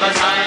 But I